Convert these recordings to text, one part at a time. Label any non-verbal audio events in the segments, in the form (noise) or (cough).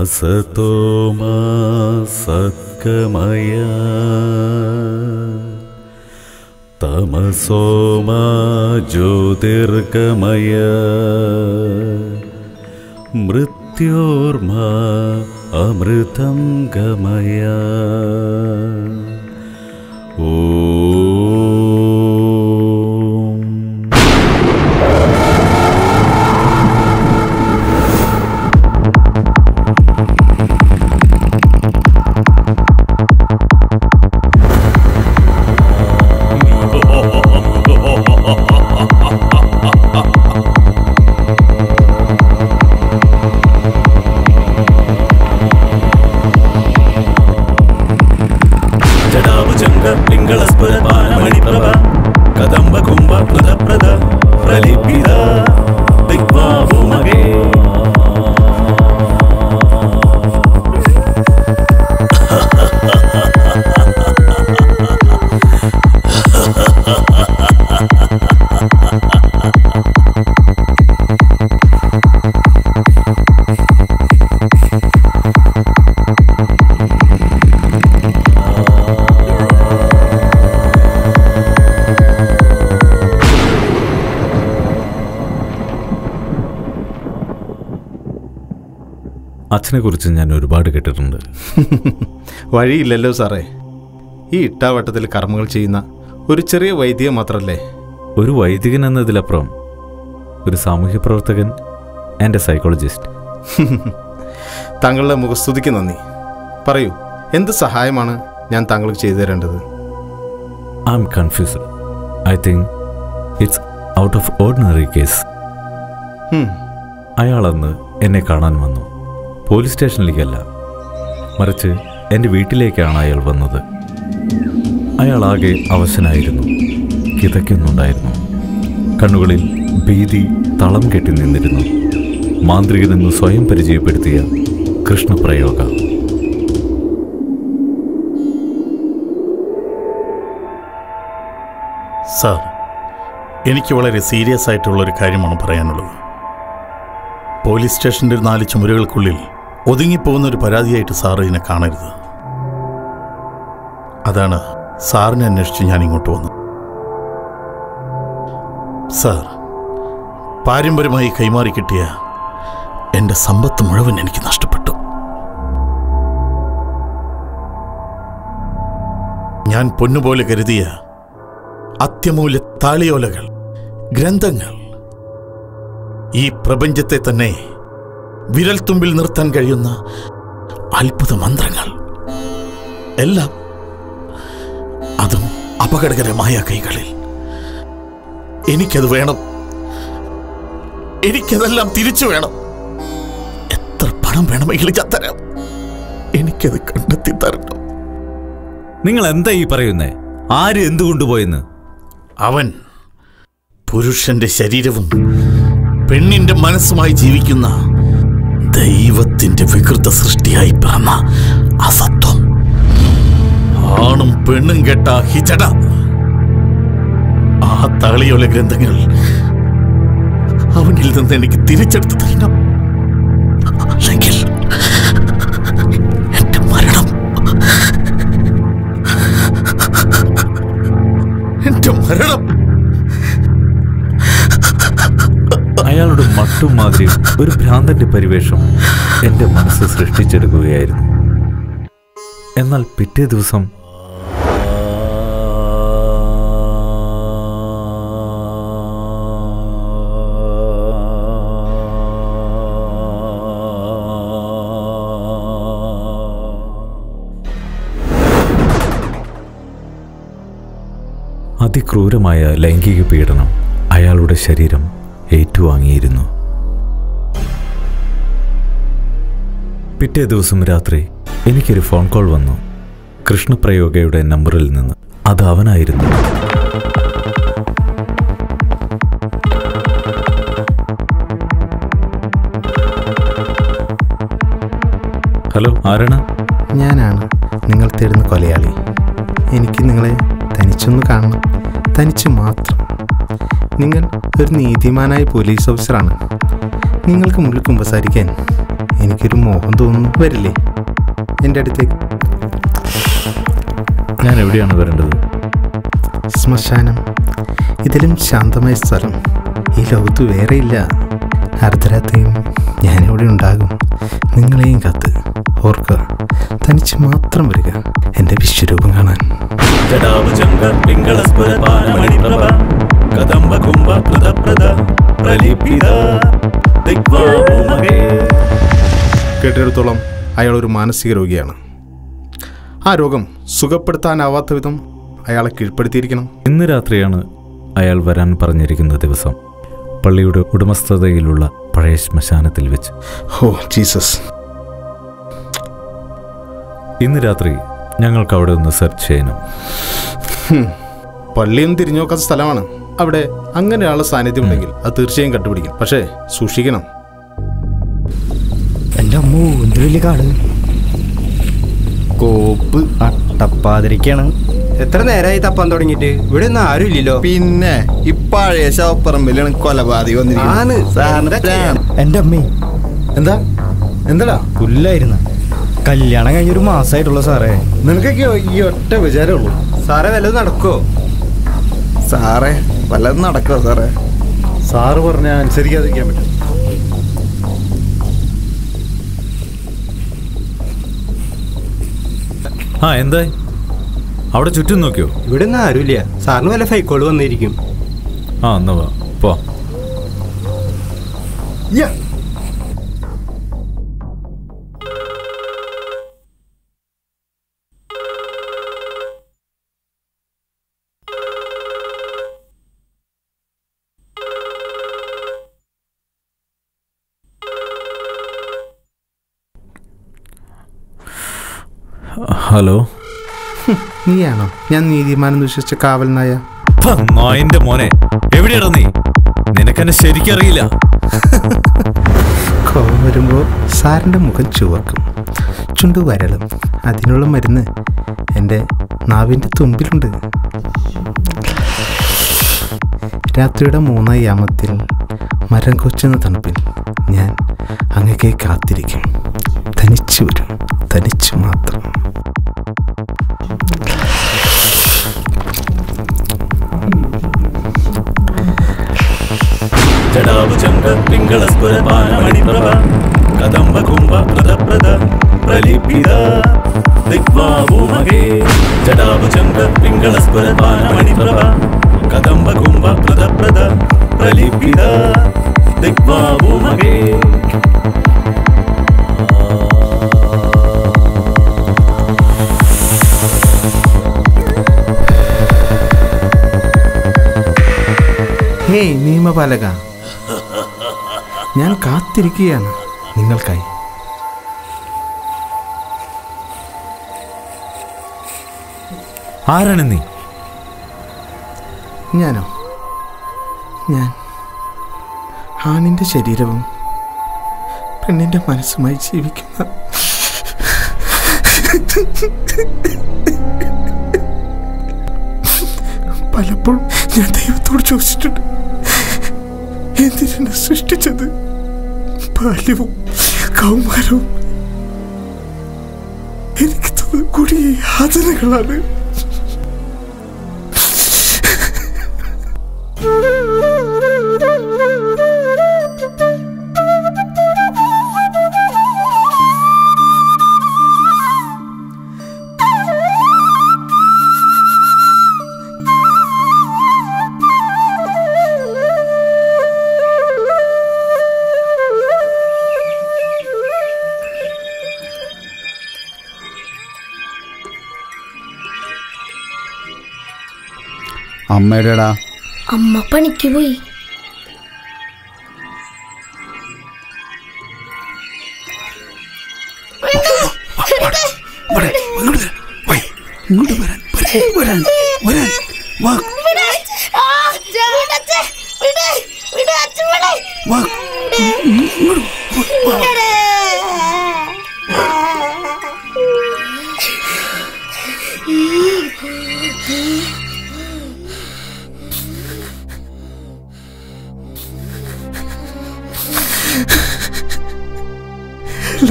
असतो मा सत्कमय तमसो मा ज्योतिर्गमय मृत्योर्मा अमृतं गमय അച്ഛനെ കുറിച്ച് ഞാൻ ഒരുപാട് കേട്ടിട്ടുണ്ട്. (laughs) വഴിയില്ലല്ലോ സാറേ. ഈ ഇട്ടാവട്ടത്തിൽ കർമ്മങ്ങൾ ചെയ്യുന്ന ഒരു ചെറിയ വൈദികൻ മാത്രല്ലേ? ഒരു വൈദികൻ എന്നതിലപ്പുറം ഒരു സാമൂഹ്യ പ്രവർത്തകൻ ആൻഡ് എ സൈക്കോളജിസ്റ്റ് താങ്കളുടെ മുഖസ്തുതിക്ക് നന്ദി. പറയൂ എന്ത് സഹായമാണ് ഞാൻ താങ്കൾക്ക് ചെയ്തു തരേണ്ടത്? I am confused I think it's out of ordinary case അയാളന്ന് എന്നെ കാണാൻ വന്നു. പോലീസ് സ്റ്റേഷനിലേക്കല്ല. മറിച്ച് എന്റെ വീട്ടിലേക്കാണ് അയാൾ വന്നത്. അയാൾ ആകെ അവശനായിരുന്നു. കിതയ്ക്കുന്നുണ്ടായിരുന്നു. കണ്ണുകളിൽ ഭീതി തളം കെട്ടി നിന്നിരുന്നു. മാന്ത്രികനെന്ന് സ്വയം പരിചയപ്പെടുത്തിയ കൃഷ്ണപ്രയോഗ. സാർ എനിക്ക് വളരെ സീരിയസ് ആയിട്ടുള്ള ഒരു കാര്യമാണ് പറയാനുള്ളത്. പോലീസ് സ്റ്റേഷന്റെ നാല് ചുമരുകൾക്കുള്ളിൽ ഒതുങ്ങിപ്പോകുന്ന ഒരു പരാതിയായിട്ട് സാർ ഇതിനെ കാണരുത്. അതാണ് സാറിനെ അന്വേഷിച്ച് ഞാൻ ഇങ്ങോട്ട് വന്നു സാർ പാരമ്പര്യമായി കൈമാറി കിട്ടിയ എന്റെ സമ്പത്ത് മുഴുവൻ എനിക്ക് നഷ്ടപ്പെട്ടു. ഞാൻ പൊന്നുപോലെ കരുതിയ അത്യമൂല്യ താളിയോലകൾ ഗ്രന്ഥങ്ങൾ ഈ പ്രപഞ്ചത്തെ തന്നെ വിരൽത്തുമ്പിൽ നിർത്താൻ കഴിയുന്ന അത്ഭുത മന്ത്രങ്ങൾ. എല്ലാം അതും അപകടകരമായ കൈകളിൽ. എനിക്കത് വേണം. എനിക്കതെല്ലാം തിരിച്ചു വേണം. എത്ര പണം വേണമെങ്കിലും ഞാൻ തരാം. എനിക്കത് കണ്ടെത്തി തരണം. നിങ്ങൾ എന്താ ഈ പറയുന്നേ? ആര് എന്തുകൊണ്ടുപോയെന്ന് അവൻ പുരുഷന്റെ ശരീരവും പെണ്ണിന്റെ മനസ്സുമായി ജീവിക്കുന്ന ദൈവത്തിന്റെ വികൃത സൃഷ്ടിയായി പിറന്ന അസത്വം. ആണും പെണ്ണും കെട്ട ഹിജട ആ തളിയുള്ള ഗ്രന്ഥങ്ങൾ അവനിൽ നിന്ന് എനിക്ക് തിരിച്ചെടുത്ത് തരണം. അല്ലെങ്കിൽ മട്ടും മാതിരിയും ഒരു ഭ്രാന്തന്റെ പരിവേഷം എന്റെ മനസ്സ് സൃഷ്ടിച്ചെടുക്കുകയായിരുന്നു. എന്നാൽ പിറ്റേ ദിവസം അതിക്രൂരമായ ലൈംഗിക പീഡനം അയാളുടെ ശരീരം ഏറ്റുവാങ്ങിയിരുന്നു. പിറ്റേ ദിവസം രാത്രി എനിക്കൊരു ഫോൺ കോൾ വന്നു. കൃഷ്ണപ്രയോഗയുടെ നമ്പറിൽ നിന്ന്. അത് അവനായിരുന്നു. ഹലോ ആരാണ്? ഞാനാണ്. നിങ്ങൾ തേടുന്ന കൊലയാളി. എനിക്ക് നിങ്ങളെ തനിച്ചൊന്ന് കാണണം. തനിച്ച് മാത്രം. നിങ്ങൾ ഒരു നീതിമാനായ പോലീസ് ഓഫീസറാണ്. നിങ്ങൾക്ക് മുന്നിൽ കുമ്പസാരിക്കാൻ എനിക്കൊരു മോഹം തോന്നുന്നു. വരില്ലേ? എന്റെ അടുത്തേക്ക് ഞാൻ എവിടെയാണ് വരേണ്ടത്? ശ്മശാനം. ഇതിലും ശാന്തമായ സ്ഥലം. ഈ ലോകത്ത് വേറെയില്ല. അർദ്ധരാത്രിയും ഞാനിവിടെ ഉണ്ടാകും. നിങ്ങളെയും കത്ത്. ഓർക്കുക. തനിച്ച് മാത്രം വരിക. എന്റെ വിശ്വരൂപം കാണാൻ. കദംബ കുംഭ പ്രദപ്രദ പ്രലിപിത ദിഗ്വാഭൂമകേ കേട്ടിടത്തോളം അയാൾ ഒരു മാനസിക രോഗിയാണ്. ആ രോഗം സുഖപ്പെടുത്താനാവാത്ത വിധം അയാളെ കീഴ്പ്പെടുത്തിയിരിക്കണം. ഇന്ന് രാത്രിയാണ് അയാൾ വരാൻ പറഞ്ഞിരിക്കുന്ന ദിവസം. പള്ളിയുടെ ഉടമസ്ഥതയിലുള്ള പഴയ ശ്മശാനത്തിൽ വെച്ച്. Oh Jesus. ഇന്ന് രാത്രി ഞങ്ങൾക്ക് അവിടെ ഒന്ന് സെർച്ച് ചെയ്യണം. പള്ളിയും തിരിഞ്ഞു നോക്കാത്ത സ്ഥലമാണ്. അവിടെ അങ്ങനെയുള്ള സാന്നിധ്യം ഉണ്ടെങ്കിൽ അത് തീർച്ചയായും കണ്ടുപിടിക്കും പക്ഷേ സൂക്ഷിക്കണം. എന്റെ അമ്മോ എന്തൊരു വലിയ കാട്? കോപ്പ് അട്ടപ്പാതിരിക്കാണ്. എത്ര നേരമായി തപ്പാൻ തുടങ്ങിയിട്ട്? ഇവിടെ ഒന്നും ആരും ഇല്ലല്ലോ. പിന്നെ ഇപ്പഴേ ശവപ്പറമ്പിലാണ് കൊലപാതകം ആണ്. എന്താ അമ്മേ എന്താ? എന്താടാ? പുല്ലായിരുന്നു. കല്യാണം കഴിഞ്ഞൊരു മാസമായിട്ടുള്ള സാറേ. നിനക്കൊക്കെ ഈ ഒറ്റ വിചാരമുള്ളൂ സാറേ വല്ലതും നടക്കോ സാറേ വല്ലതും നടക്കോ സാറേ? സാറ് പറഞ്ഞ അനുസരിക്കാതിരിക്കാൻ പറ്റും. ആ എന്തായി? അവിടെ ചുറ്റും നോക്കിയോ? ഇവിടെ ഒന്നും ആരുമില്ല. സാറിന് വല്ല ഫൈക്കോൾ വന്നിരിക്കും. ആ എന്നാ പോ. പോ ഹലോ. നീയാണോ? ഞാൻ നീതിമാനം വിശ്വസിച്ച കാവൽ നായ. പ്പ, മോനെ. എവിടെയാണ് നീ? നിനക്കെന്നെ ശരിക്കറിയില്ല. കോപം വരുമ്പോൾ സാറിന്റെ മുഖം ചുവക്കും. ചുണ്ടു വരളും. അതിനുള്ള മരുന്ന് എന്റെ നാവിന്റെ തുമ്പിലുണ്ട്. രാത്രിയുടെ മൂന്നാം യാമത്തിൽ മരം കൊച്ചുന്ന തണുപ്പിൽ ഞാൻ അങ്ങേക്കായി കാത്തിരിക്കും. തനിച്ചു വരും തനിച്ചു മാത്രം. ജടാഭുജംഗ പിംഗളസ്ഫുരപാനമണിപ്രഭ കദംബ കുംഭ പ്രദപ്രദ പ്രലിപിത ദിഗ്വാഭൂമകേ ജടാഭുജംഗ പിംഗളസ്ഫുരപാനമണിപ്രഭ കദംബ കുംഭ പ്രദപ്രദ പ്രലിപിത ദിഗ്വാഭൂമകേ ഹേയ് നിയമപാലക. ഞാൻ കാത്തിരിക്കുകയാണ്. നിങ്ങൾക്കായി. ആരാണ് നീ? ഞാനോ? ഞാൻ. ആണിന്റെ ശരീരവും പെണ്ണിന്റെ മനസ്സുമായി ജീവിക്കുന്ന പലപ്പോഴും ഞാൻ ദൈവത്തോട് ചോദിച്ചിട്ടുണ്ട്. എന്തിനാണ് സൃഷ്ടിച്ചത്? ബാല്യവും കൗമാരവും. എനിക്ക് തന്ന കൊടിയ അമ്മയുടെടാ അമ്മ പണിക്ക് പോയി. ഇങ്ങോട്ട് വരാൻ വരാൻ വരാൻ വാ. വാ. ഇങ്ങോട്ട് വാ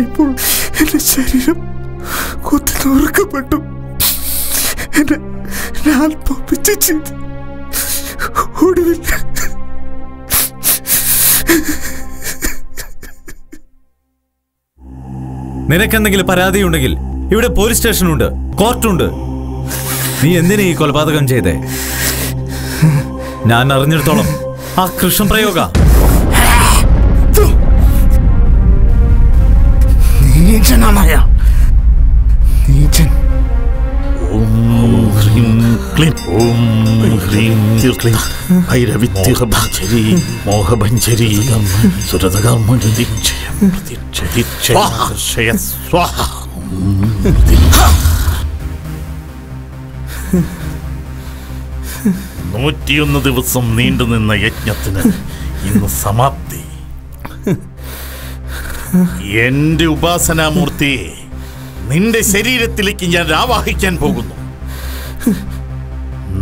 എല്ലായ്പ്പോഴും എന്റെ ശരീരം കുത്തി നുറുക്കപ്പെട്ടു എന്നെ എന്നെ ആത്മഹത്യ ചെയ്ത്. ഒടുവിൽ നിനക്കെന്തെങ്കിലും പരാതിയുണ്ടെങ്കിൽ ഇവിടെ പോലീസ് സ്റ്റേഷനുണ്ട് കോർട്ടുണ്ട്. നീ എന്തിനാ ഈ കൊലപാതകം ചെയ്തേ? ഞാൻ അറിഞ്ഞിടത്തോളം ആ കൃഷ്ണപ്രയോഗ നീചനാണ് അയാൾ നീചൻ. ഓം ഹ്രീം ക്ലീം ഓം ഹ്രീം ക്ലീം ഭൈരവിത്യഹഭഞ്ജരി മോഹഭഞ്ജരി സുരതകർമ്മണി ദീക്ഷയം പ്രതീക്ഷ ദീക്ഷയ സ്വാഹ നൂറ്റിയൊന്ന് ദിവസം നീണ്ടുനിന്ന യജ്ഞത്തിന് ഇന്ന് സമാപ്തി. എന്റെ ഉപാസനാമൂർത്തിയെ നിന്റെ ശരീരത്തിലേക്ക് ഞാൻ ആവാഹിക്കാൻ പോകുന്നു.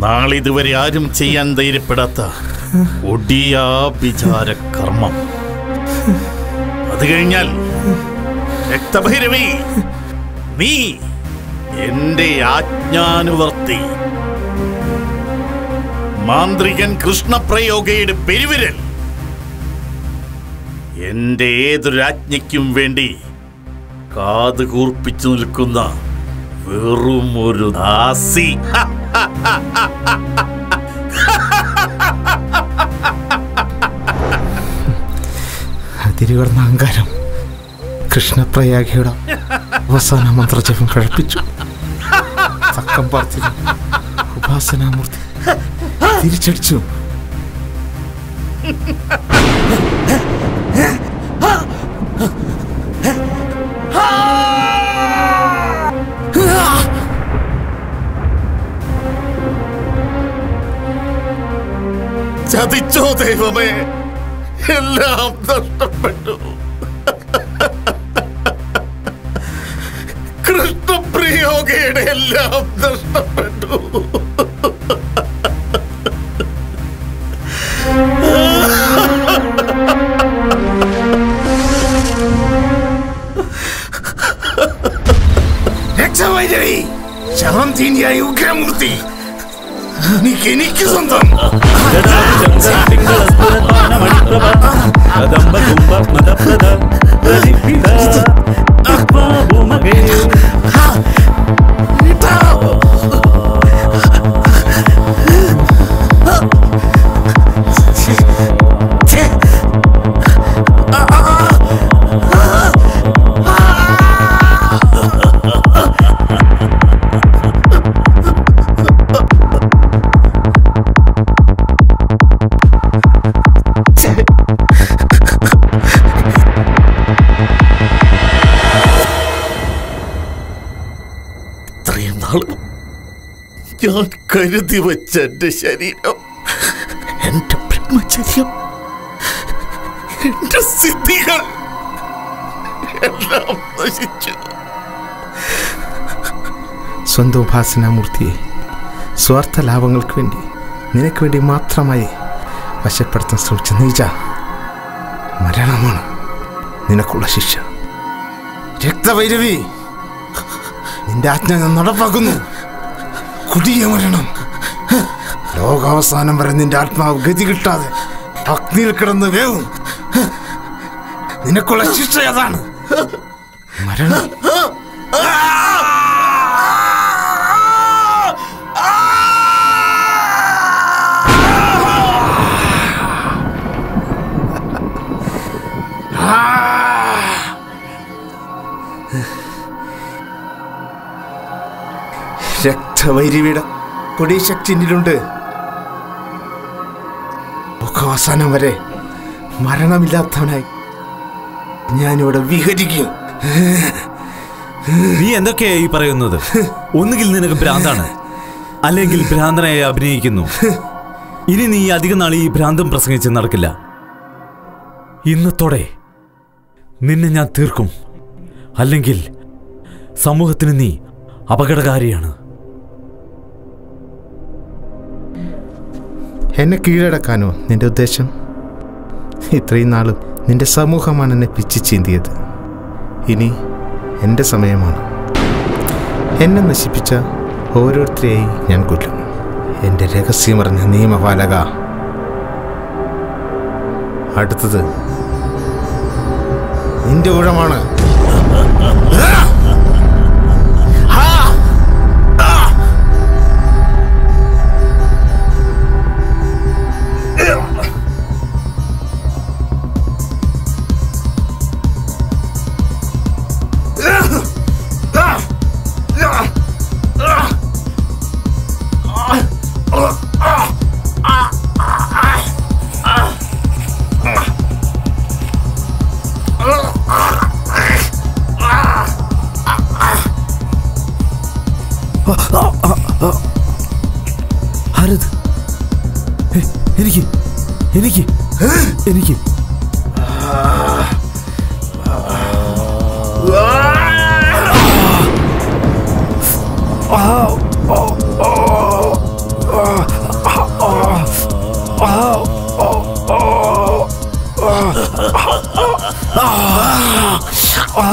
നാളിതുവരെ ആരും ചെയ്യാൻ ധൈര്യപ്പെടാത്ത ഒടിയാഭിചാര കർമ്മം അത് കഴിഞ്ഞാൽ രക്തഭൈരവി നീ എന്റെ ആജ്ഞാനുവർത്തി. മാന്ത്രികൻ കൃഷ്ണപ്രയോഗയുടെ പെരുവിരൽ എന്റെ ഏതൊരു ആജ്ഞയ്ക്കും വേണ്ടി കാത് കൂർപ്പിച്ചു നിൽക്കുന്ന വെറും ഒരു ദാസി. അതിരുകടന്ന അഹങ്കാരം കൃഷ്ണപ്രയാഗിയുടെ അവസാന മന്ത്രജപം കഴിപ്പിച്ചു. തക്കം പാർത്തിരു ഉപാസനാമൂർത്തി തിരിച്ചടിച്ചു. ദൈവമേ എല്ലാം നഷ്ടപ്പെട്ടു. കൃഷ്ണപ്രിയോഗയുടെ എല്ലാം നഷ്ടപ്പെട്ടു. രക്ഷവൈദ്യരി ശവം തീനിയായ ഉഗ്രമൂർത്തി. എനിക്ക് എനിക്ക് സ്വന്തം കദംബ കുംഭ ഞാൻ കരുതി വെച്ച എന്റെ ശരീരം. എന്റെ ബ്രഹ്മചര്യം. എന്റെ സിദ്ധികൾ. എല്ലാം നശിച്ചു. സ്വന്തം ഉപാസനാമൂർത്തിയെ സ്വാർത്ഥ ലാഭങ്ങൾക്ക് വേണ്ടി നിനക്ക് വേണ്ടി മാത്രമായി വശപ്പെടുത്താൻ ശ്രമിച്ച നീച്ച മരണമാണ് നിനക്കുള്ള ശിക്ഷ. രക്തവൈരവി നിന്റെ ആജ്ഞ ഞാൻ നടപ്പാക്കുന്നു. കുടിയ മരണം. ലോകാവസാനം വരെ നിന്റെ ആത്മാവ് ഗതി കിട്ടാതെ അഗ്നിയിൽ കിടന്ന് വേവും. നിനക്കുള്ള ശിക്ഷ അതാണ് മരണം. രക്തവൈരിയുടെ കൊടിശക്തി എന്നിലുണ്ട് അവസാനം വരെ മരണമില്ലാത്തവനായി ഞാനിവിടെ വിഹരിക്കും. നീ എന്തൊക്കെയാ ഈ പറയുന്നത്? ഒന്നുകിൽ നിനക്ക് ഭ്രാന്താണ് അല്ലെങ്കിൽ ഭ്രാന്തനായി അഭിനയിക്കുന്നു. ഇനി നീ അധികം നാൾ ഈ ഭ്രാന്തം പ്രസംഗിച്ച് നടക്കില്ല. ഇന്നത്തോടെ നിന്നെ ഞാൻ തീർക്കും. അല്ലെങ്കിൽ സമൂഹത്തിന് നീ അപകടകാരിയാണ്. എന്നെ കീഴടക്കാനോ നിന്റെ ഉദ്ദേശം? ഇത്രയും നാളും നിന്റെ സമൂഹമാണ് എന്നെ പിച്ചു ചീന്തിയത്. ഇനി എന്റെ സമയമാണ്. എന്നെ നശിപ്പിച്ച ഓരോരുത്തരെയായി ഞാൻ കൊല്ലും. എന്റെ രഹസ്യമറിഞ്ഞ നിയമപാലക. അടുത്തത് നിന്റെ ഊഴമാണ് നീ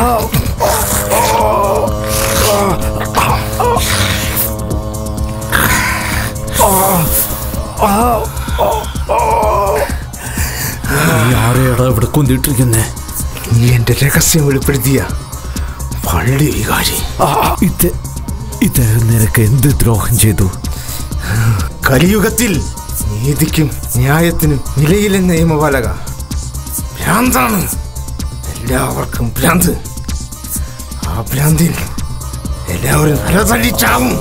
ആരെയാടാ ഇവിടെ കൊന്നിട്ടിരിക്കുന്നേ? നീ എന്റെ രഹസ്യം വെളിപ്പെടുത്തിയ. പള്ളി വികാരി ഇത് ഇദ്ദേഹം നിനക്ക് എന്ത് ദ്രോഹം ചെയ്തു? കലിയുഗത്തിൽ നീതിക്കും ന്യായത്തിനും നിലയിലെ നിയമപാലക. ഭ്രാന്താണ്. എല്ലാവർക്കും ഭ്രാന്ത്. ആ ഭ്രാന്തിൽ എല്ലാവരും തലതല്ലിച്ചാവും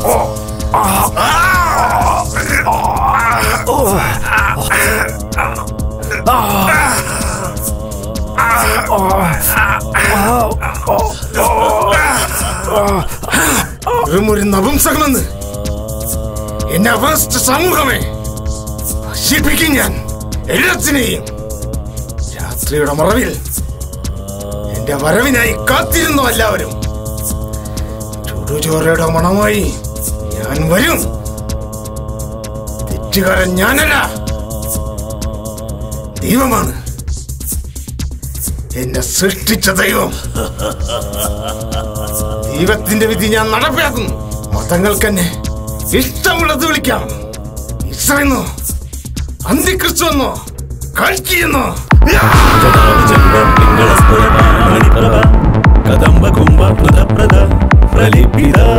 വെറും ഒരു നപുംസകമെന്ന് എന്നെ അപഹസിച്ച സമൂഹമേ. നശിപ്പിക്കും ഞാൻ എല്ലാത്തിനെയും. രാത്രിയുടെ മറവിൽ എന്റെ വരവിനായി കാത്തിരുന്നു എല്ലാവരും. ചുടുചോറയുടെ മണമായി ഞാൻ വരും. തെറ്റുകാരൻ ഞാനല്ല. ദൈവമാണ് എന്നെ സൃഷ്ടിച്ച ദൈവം. ദൈവത്തിന്റെ വിധി ഞാൻ നടപ്പിലാക്കുന്നു. മതങ്ങൾക്ക് എന്നെ ഇഷ്ടമുള്ളത് വിളിക്കാം. ഇസ്രയെന്നോ അന്തിക്രിസ്തു എന്നോ കഴിക്കുന്നോ കദംബ കുംഭ പ്രദ പ്രദ പ്രലിപിത